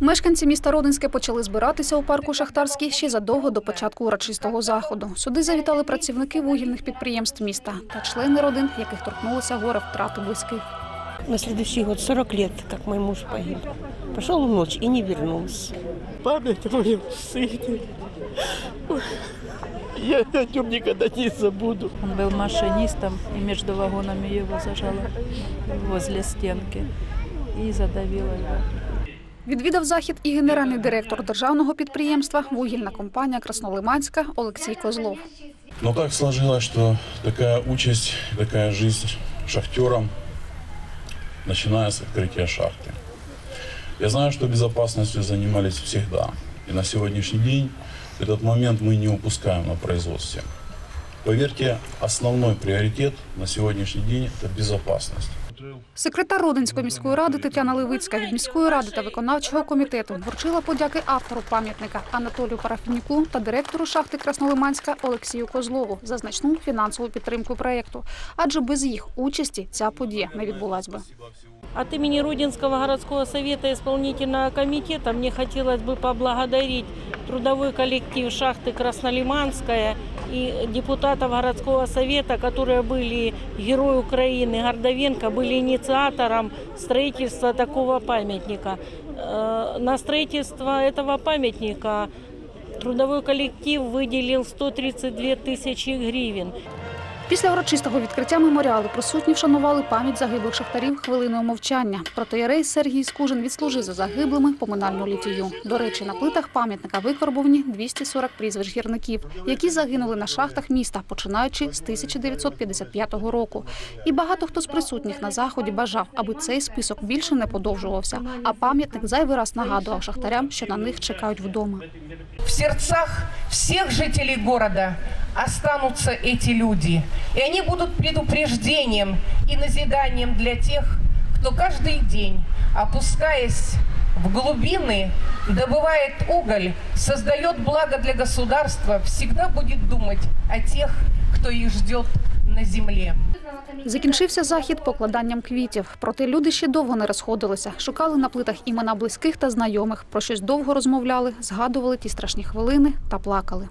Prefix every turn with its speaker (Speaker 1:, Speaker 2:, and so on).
Speaker 1: Мешканці міста Родинське почали збиратися у парку Шахтарський ще задовго до початку урочистого заходу. Сюди завітали працівники вугільних підприємств міста та члени родин, яких торкнулося горе втрати близьких.
Speaker 2: На следующий год 40 лет, как мой муж погиб. Пошел в ночь и не вернулся.
Speaker 3: память о моем сыне. Я о нем никогда не забуду.
Speaker 4: Он был машинистом, и между вагонами его зажало возле стенки и задавило его.
Speaker 1: Відвідав захід і генеральний директор державного підприємства вугільна компанія Краснолиманська Олексій Козлов.
Speaker 5: Но так сложилось, что такая участь, такая жизнь шахтерам, начиная с открытия шахты. Я знаю, что безопасностью занимались всегда. И на сегодняшний день этот момент мы не упускаем на производстве. Поверьте, основной приоритет на сегодняшний день – это безопасность.
Speaker 1: Секретар Родинської міської ради Тетяна Левицька від міської ради та виконавчого комітету вручила подяки автору пам'ятника Анатолію Парафінюку та директору шахти Краснолиманська Олексію Козлову за значну фінансову підтримку проєкту. Адже без їх участі ця подія не відбулась би.
Speaker 6: От имени Рудинского городского совета исполнительного комитета мне хотелось бы поблагодарить трудовой коллектив шахты Краснолиманская и депутатов городского совета, которые были Герой Украины Гордовенко, были инициатором строительства такого памятника. Э, На строительство этого памятника трудовой коллектив выделил 132 тысячи гривен.
Speaker 1: Після урочистого відкриття меморіалу присутні вшанували пам'ять загиблих шахтарів хвилиною мовчання. Протоєрей Сергій Скужин відслужив за загиблими поминальну літію. До речі, на плитах пам'ятника викорбовані 240 прізвищ гірників, які загинули на шахтах міста, починаючи з 1955 року. І багато хто з присутніх на заході бажав, аби цей список більше не подовжувався. А пам'ятник зайвий раз нагадував шахтарям, що на них чекають вдома.
Speaker 7: в сердцах всех жителей города останутся эти люди. И они будут предупреждением и назиданием для тех, кто каждый день, опускаясь в глубины, добывает уголь, создает благо для государства, всегда будет думать о тех, кто их ждет на земле.
Speaker 1: Закінчився захід покладанням квітів. Проте люди ще довго не розходилися. Шукали на плитах імена близьких та знайомих. Про щось довго розмовляли, згадували ті страшні хвилини та плакали.